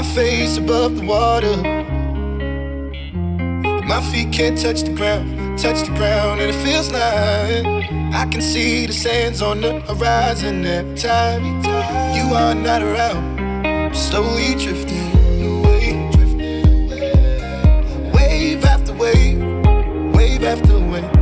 face above the water. My feet can't touch the ground, touch the ground, and it feels like I can see the sands on the horizon every time you are not around. I'm slowly drifting away, wave after wave, wave after wave.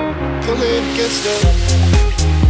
Come in, get stuck.